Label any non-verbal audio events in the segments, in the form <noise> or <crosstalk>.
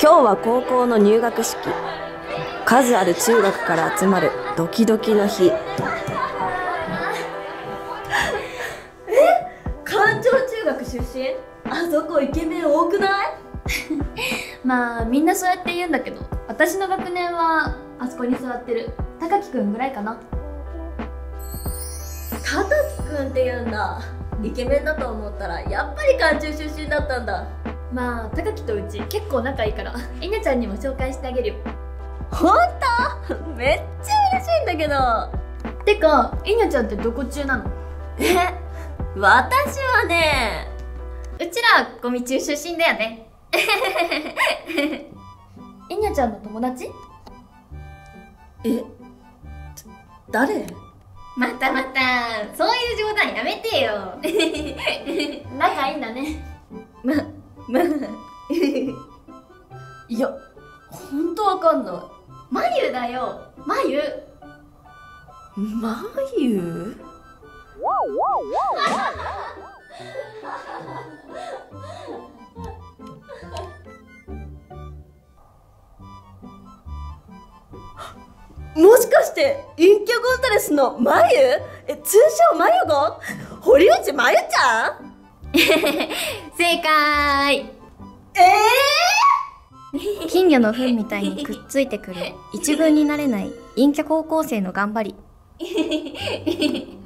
今日は高校の入学式。数ある中学から集まるドキドキの日。環状中学出身？あそこイケメン多くない？<laughs> まあみんなそうやって言うんだけど私の学年はあそこに座ってる。高木くんぐらいかな。片木くんって言うんだ。イケメンだと思ったらやっぱり環中出身だったんだまあ高木とうち結構仲いいから。<laughs> いなちゃんにも紹介してあげるよ。ほんとめっちゃ嬉しいんだけど。てかいなちゃんってどこ中なの？え私はねうちらゴミ中出身だよね。<laughs> いなちゃんの友達？え誰？またまた。そういう冗談やめてよ。<laughs> 仲いいんだね。まま <laughs> いやほんとわかんない。まゆだよ。まゆまゆもしかして陰キャゴンザレスのまゆえ通称まゆご堀内まゆちゃん？<laughs> 正解。え金魚の糞みたいにくっついてくる。一軍になれない。陰キャ高校生の頑張り。<laughs>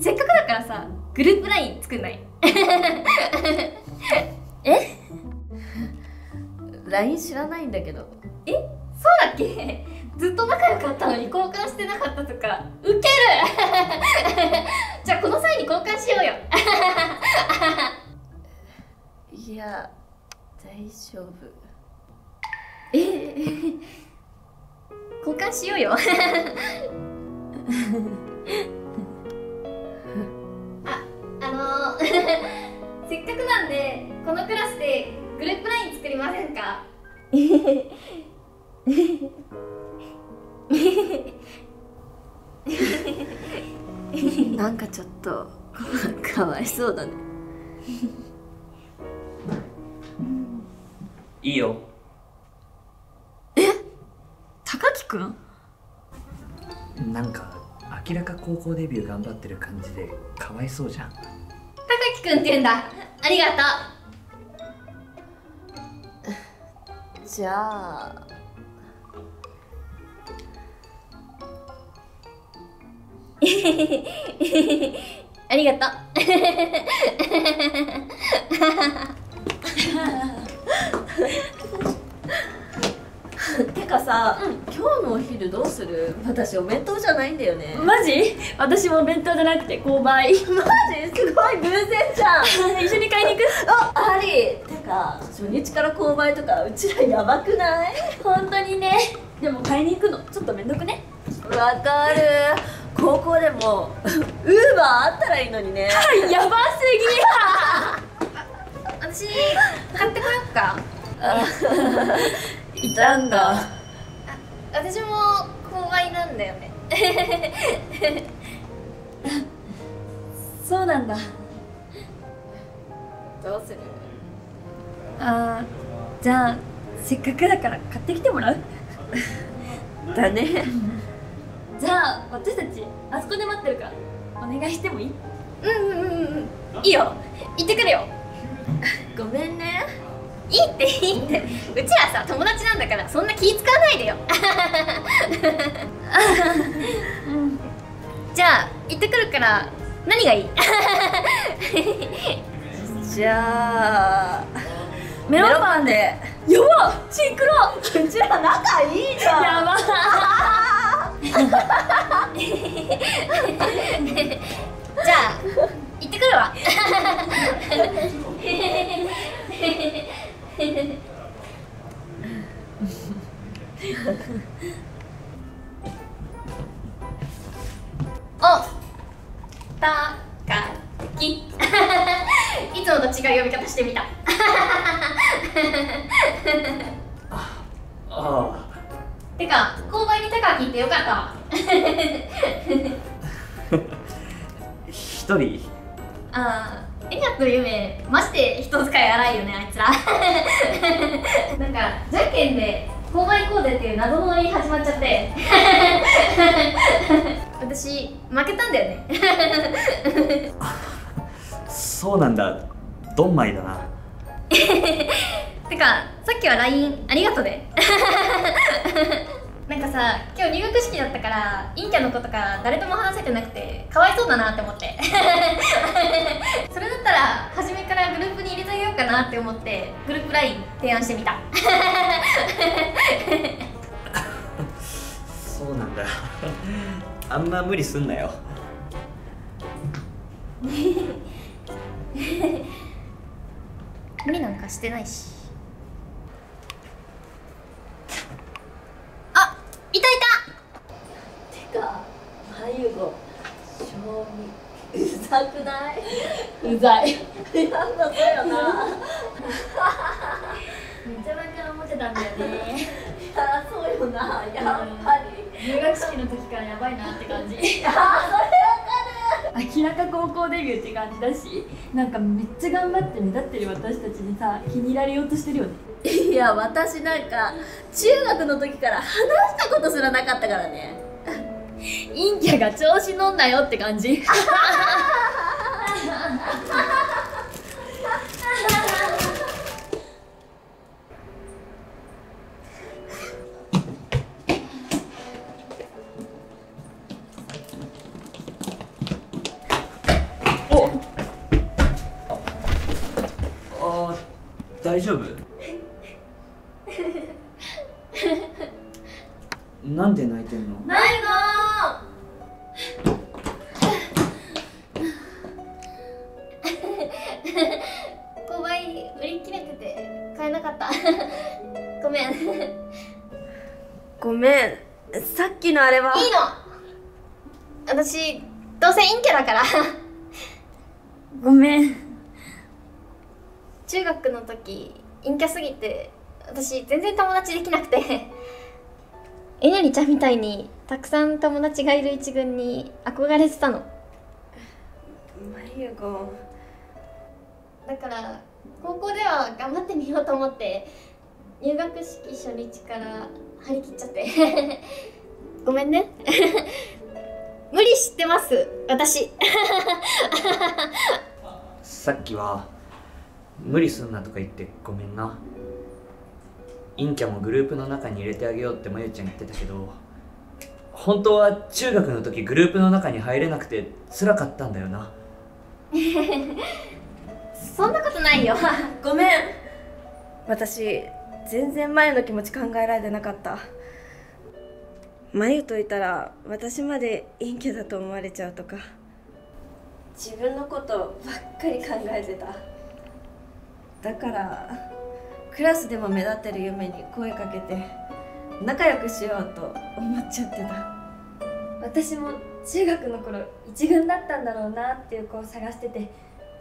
せっかくだからさグループライン作んない？<laughs> え？LINE 知らないんだけど。そうだっけ？ずっと仲良かったのに交換してなかったとかウケる。<laughs> じゃあこの際に交換しようよ。<laughs> いや大丈夫。え <laughs> 交換しようよ。ああのー、せっかくなんでこのクラスでグループライン作りませんか？なんかちょっとかわいそうだね。いいよ。高木くん？なんか明らか高校デビュー頑張ってる感じでかわいそうじゃん。高木くんって言うんだ。ありがとじゃあありがとう。てかさ、今日のお昼どうする？私お弁当じゃないんだよね。マジ？私も弁当じゃなくて購買。一緒マジ？すごい偶然じゃん。<laughs> に買いに行ああり。てか初日から購買とかうちらやばくない？く本当にね。でも買いに行くの。ちょっとめんどくね。わかる高校でもウーバーあったらいいのにね。やばすぎ私買ってこよっか。<laughs> いたんだ。私も購買なんだよね。そうなんだ。どうする？あーじゃあせっかくだから買ってきてもらう？<laughs> だね私たちあそこで待ってるからお願いしてもいい？うんうんうんうんいいよ。行ってくるよ。<laughs> ごめんね。いいっていいって。うちらさ友達なんだからそんな気使わないでよ。じゃあ行ってくるから何がいい？<laughs> じゃあメロンパンで。やば！シンクロうちら仲いいじゃん。やば <laughs> じゃあ行ってくるわ。おたかきいつもと違う呼び方してみた。ああてか購買に高きってよかったわ一人？ああエニャットの夢マジで人使い荒いよねあいつら。<laughs> なんかじゃんけんで購買行こうぜっていう謎のノリ始まっちゃって。<laughs> 私負けたんだよね。<laughs> そうなんだ。ドンマイだな。てかさっきは LINE ありがとねなんかさ今日入学式だったから陰キャの子とか誰とも話せてなくてかわいそうだなって思って。<laughs> それだったら初めからグループに入れてあげようかなって思ってグループ LINE 提案してみた。<laughs> そうなんだ。あんま無理すんなよ。<laughs> 無理なんかしてないしあいたいたてか眉毛将棋うざくない？うざい。なんだそうよな。めちゃめちゃ思ってたんだよね。いやそうよな。やっぱり。入学式の時からやばいなって感じ。明らか高校デビューって感じだしなんかめっちゃ頑張って目立ってる私たちにさ気に入られようとしてるよね。いや私なんか中学の時から話したことすらなかったからね陰キャが調子乗んなよって感じ。あー大丈夫？<laughs> なんで泣い購買売り切れてて買えなかった。<laughs> ごめん。いいのごめん。さっきのあれは？私どうせ陰キャだから。ごめん。中学の時陰キャすぎて私全然友達できなくて。えなりちゃんみたいにたくさん友達がいる一軍に憧れてたの。眉毛だから高校では頑張ってみようと思って入学式初日から張り切っちゃって。<laughs> ごめんね。<laughs> 無理知ってます。私。<laughs> さっきは無理すんなとか言ってごめんな。陰キャもグループの中に入れてあげようってまゆちゃん言ってたけど本当は中学の時グループの中に入れなくて辛かったんだよなないよ。<laughs> ごめん。私全然眉の気持ち考えられてなかった。眉といたら私まで陰キャだと思われちゃうとか。自分のことばっかり考えてた。だからクラスでも目立ってる夢に声かけて仲良くしようと思っちゃってた。私も中学の頃一軍だったんだろうなっていう子を探してて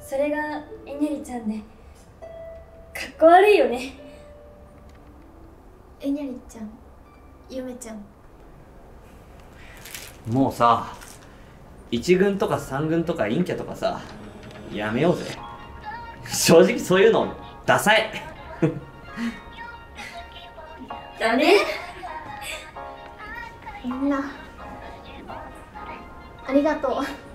それがえにゃりちゃんでかっこ悪いよね。えにゃりちゃん。ゆめちゃん。もうさ1軍とか3軍とか陰キャとかさやめようぜ。正直そういうのダサい。<laughs> だねみんなありがとう